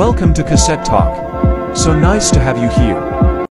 Welcome to Cassette Talk. So nice to have you here.